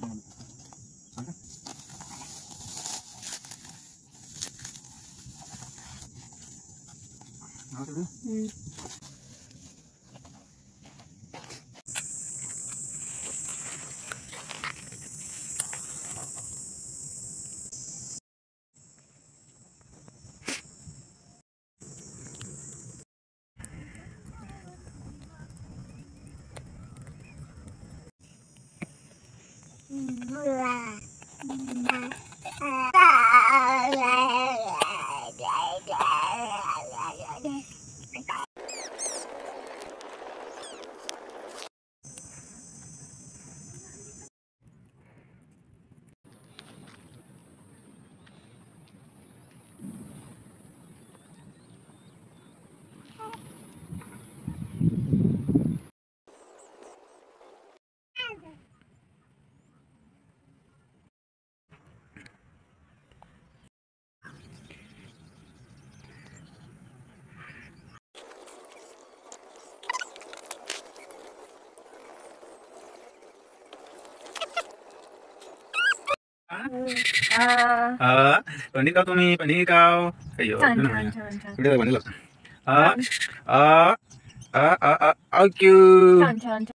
Thank you. Mm, ờ, còn đi cao tôi mi, còn đi cao. Ayo, Chan, nó chan, nào